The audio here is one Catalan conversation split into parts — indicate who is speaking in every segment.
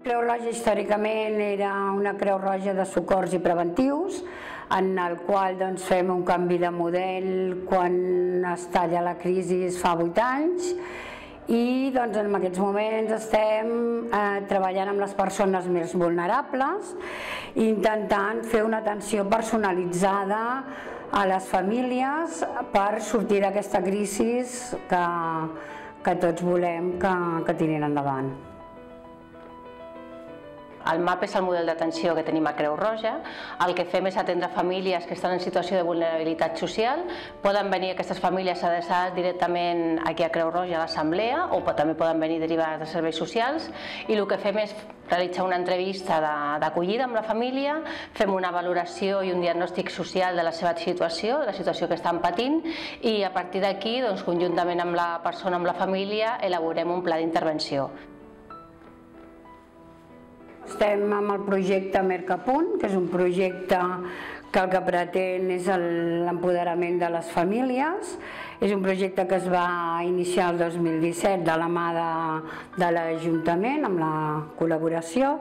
Speaker 1: Creu Roja històricament era una Creu Roja de socors i preventius, en el qual doncs, fem un canvi de model quan es talla la crisi fa 8 anys i doncs, en aquests moments estem eh, treballant amb les persones més vulnerables intentant fer una atenció personalitzada a les famílies per sortir d'aquesta crisi que, que tots volem que, que tirin endavant.
Speaker 2: El MAP és el model d'atenció que tenim a Creu Roja. El que fem és atendre famílies que estan en situació de vulnerabilitat social. Poden venir aquestes famílies adreçades directament aquí a Creu Roja a l'assemblea o també poden venir derivades de serveis socials i el que fem és realitzar una entrevista d'acollida amb la família, fem una valoració i un diagnòstic social de la seva situació, la situació que estan patint i a partir d'aquí, doncs, conjuntament amb la persona, amb la família, elaborem un pla d'intervenció.
Speaker 1: Estem amb el projecte Mercapunt, que és un projecte que el que pretén és l'empoderament de les famílies. És un projecte que es va iniciar el 2017 de la mà de, de l'Ajuntament, amb la col·laboració,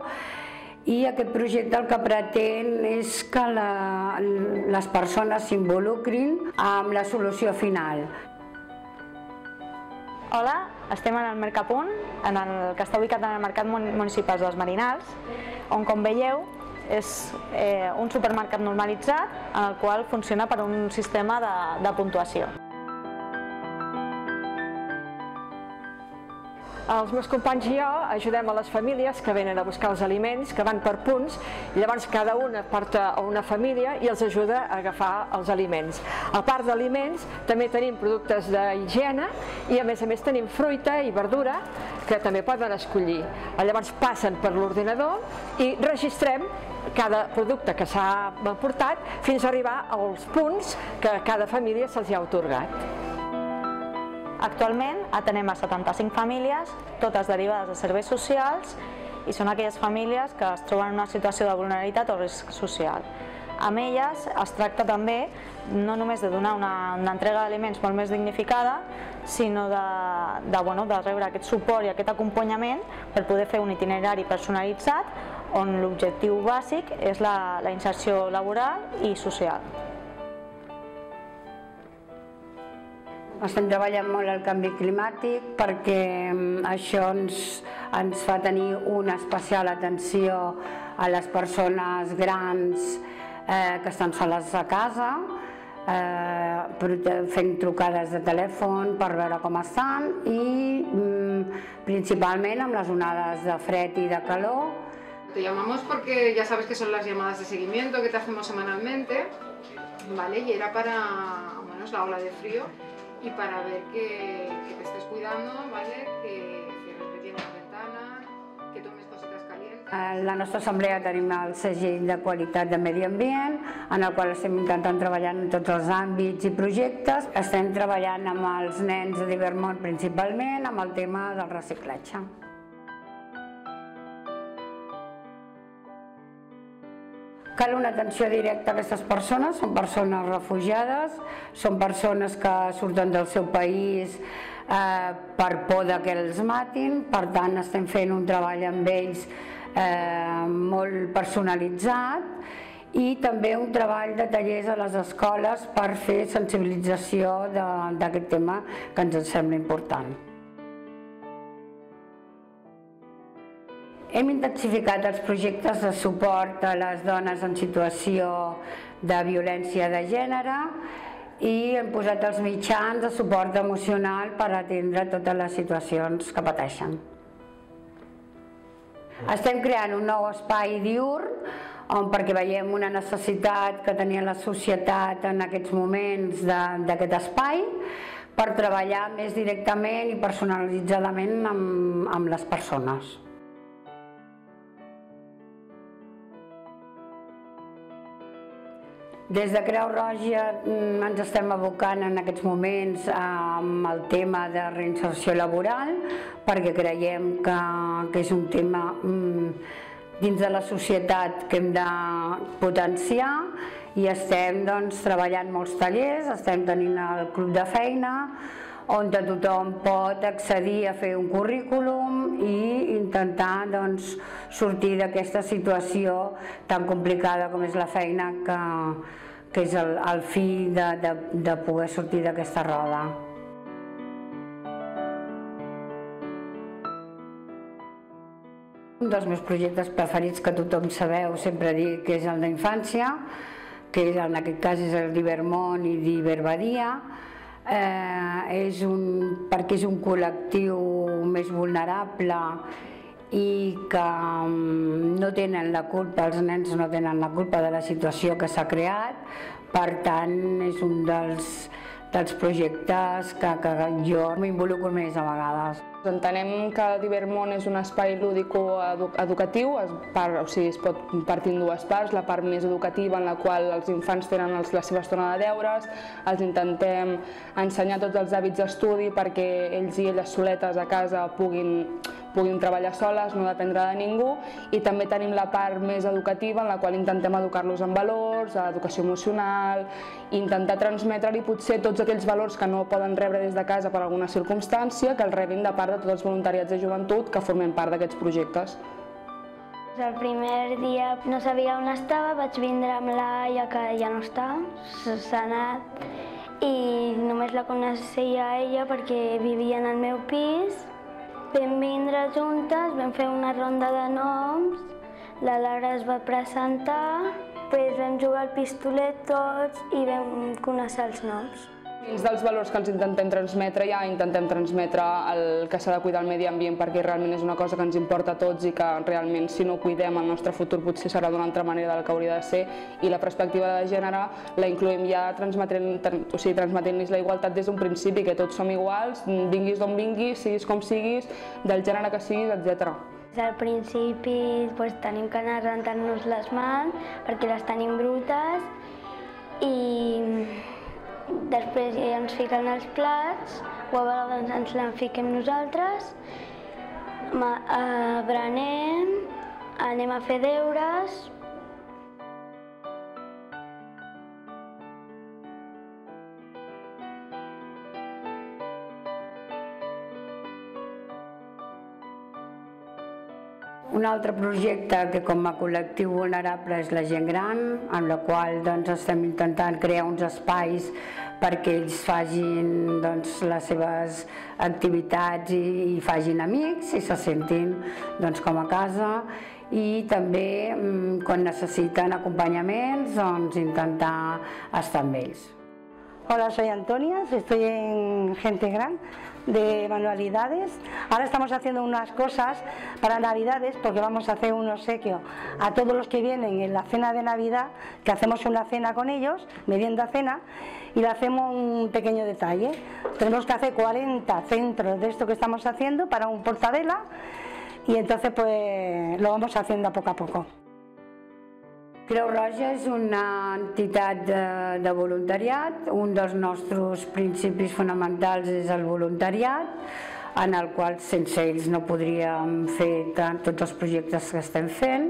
Speaker 1: i aquest projecte el que pretén és que la, les persones s'involucrin amb la solució final.
Speaker 3: Hola, estem en el Mercapunt, en el que està ubicat en el Mercat Municipal dels Marinals, on, com veieu, és eh, un supermercat normalitzat en el qual funciona per un sistema de, de puntuació.
Speaker 4: Els meus companys i jo ajudem a les famílies que venen a buscar els aliments, que van per punts, i llavors cada una porta a una família i els ajuda a agafar els aliments. A part d'aliments, també tenim productes d'higiene i a més a més tenim fruita i verdura que també poden escollir. Llavors passen per l'ordinador i registrem cada producte que s'ha portat fins a arribar als punts que cada família se'ls ha otorgat.
Speaker 3: Actualment atenem a 75 famílies, totes derivades de serveis socials i són aquelles famílies que es troben en una situació de vulnerabilitat o risc social. Amb elles es tracta també no només de donar una, una entrega d'aliments molt més dignificada, sinó de, de, bueno, de rebre aquest suport i aquest acompanyament per poder fer un itinerari personalitzat on l'objectiu bàsic és la, la inserció laboral i social.
Speaker 1: Estem treballant molt el canvi climàtic perquè mm, això ens, ens fa tenir una especial atenció a les persones grans eh, que estan soles a casa, eh, fent trucades de telèfon per veure com estan i mm, principalment amb les onades de fred i de calor.
Speaker 5: Te llamamos porque ya sabes que son las llamadas de seguimiento que te hacemos semanalmente, ¿vale? Y era para, bueno, es la ola de frío y para ver que, que te estés cuidando, ¿vale? Que cierres bien la ventana, que tomes cositas calientes.
Speaker 1: A la nostra assemblea tenim el segell de qualitat de medi ambient, en el qual estem intentant treballar en tots els àmbits i projectes. Estem treballant amb els nens de Divermont principalment, amb el tema del reciclatge. Cal una atenció directa a aquestes persones, són persones refugiades, són persones que surten del seu país eh, per por de que els matin, per tant estem fent un treball amb ells eh, molt personalitzat i també un treball de tallers a les escoles per fer sensibilització d'aquest tema que ens sembla important. Hem intensificat els projectes de suport a les dones en situació de violència de gènere i hem posat els mitjans de suport emocional per atendre totes les situacions que pateixen. Estem creant un nou espai diurn on perquè veiem una necessitat que tenia la societat en aquests moments d'aquest espai per treballar més directament i personalitzadament amb, amb les persones. Des de Creu Roja mm, ens estem abocant en aquests moments amb el tema de reinserció laboral perquè creiem que, que és un tema mm, dins de la societat que hem de potenciar i estem doncs, treballant molts tallers, estem tenint el club de feina on tothom pot accedir a fer un currículum i intentar doncs, sortir d'aquesta situació tan complicada com és la feina que, que és el, el fi de, de, de poder sortir d'aquesta roda. Un dels meus projectes preferits que tothom sabeu sempre dic que és el d'infància, que en aquest cas és el d'Ibermont i d'Iberbadia, eh, és un, perquè és un col·lectiu més vulnerable i que mm, no tenen la culpa, els nens no tenen la culpa de la situació que s'ha creat, per tant és un dels, dels projectes que, que jo m'involucro més a vegades.
Speaker 6: Entenem que Divermont és un espai lúdico-educatiu, o sigui, es pot partir en dues parts, la part més educativa en la qual els infants tenen la seva estona de deures, els intentem ensenyar tots els hàbits d'estudi perquè ells i elles soletes a casa puguin puguin treballar soles, no dependre de ningú i també tenim la part més educativa en la qual intentem educar-los en valors, educació emocional, intentar transmetre-li potser tots aquells valors que no poden rebre des de casa per alguna circumstància, que els rebin de part de tots els voluntariats de joventut que formem part d'aquests projectes.
Speaker 7: El primer dia no sabia on estava, vaig vindre amb la que ja no està, s'ha anat, i només la coneixia ella perquè vivia en el meu pis Vam vindre juntes, vam fer una ronda de noms, la Lara es va presentar, després vam jugar al pistolet tots i vam conèixer els noms.
Speaker 6: Dins dels valors que ens intentem transmetre ja intentem transmetre el que s'ha de cuidar el medi ambient perquè realment és una cosa que ens importa a tots i que realment si no cuidem el nostre futur potser serà d'una altra manera del que hauria de ser i la perspectiva de gènere la incloem ja transmetent, o sigui, transmetent-los la igualtat des d'un principi, que tots som iguals, vinguis d'on vinguis, siguis com siguis, del gènere que siguis, etc.
Speaker 7: Al principi pues, tenim que anar rentant-nos les mans perquè les tenim brutes i després ja ens fiquen els plats, o a vegades ens la fiquem nosaltres, berenem, anem a fer deures,
Speaker 1: Un altre projecte que com a col·lectiu vulnerable és la gent gran, amb la qual doncs, estem intentant crear uns espais perquè ells facin doncs, les seves activitats i, i facin amics i se sentin doncs, com a casa i també mm, quan necessiten acompanyaments doncs, intentar estar amb ells.
Speaker 8: Hola, soy Antonia, estoy en Gente Gran de manualidades. Ahora estamos haciendo unas cosas para Navidades porque vamos a hacer un obsequio a todos los que vienen en la cena de Navidad, que hacemos una cena con ellos, merienda cena, y le hacemos un pequeño detalle. Tenemos que hacer 40 centros de esto que estamos haciendo para un portadela y entonces pues lo vamos haciendo poco a poco.
Speaker 1: Creu Roja és una entitat de, de voluntariat, un dels nostres principis fonamentals és el voluntariat, en el qual sense ells no podríem fer tant, tots els projectes que estem fent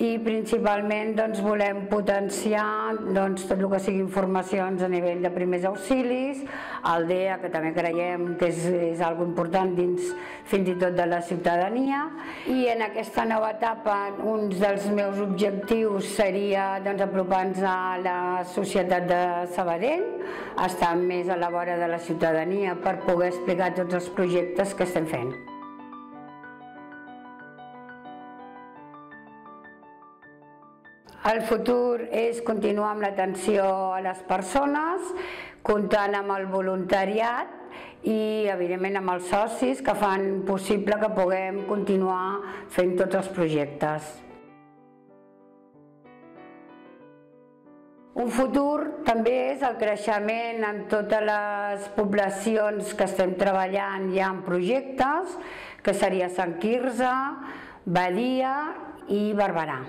Speaker 1: i principalment doncs, volem potenciar doncs, tot el que sigui informacions a nivell de primers auxilis, el DEA, que també creiem que és, és algo important dins fins i tot de la ciutadania, i en aquesta nova etapa un dels meus objectius seria doncs, apropar-nos a la societat de Sabadell, estar més a la vora de la ciutadania per poder explicar tots els projectes que estem fent. El futur és continuar amb l'atenció a les persones, comptant amb el voluntariat i evidentment amb els socis que fan possible que puguem continuar fent tots els projectes. Un futur també és el creixement en totes les poblacions que estem treballant ja en projectes, que seria Sant Quirze, Badia i Barberà.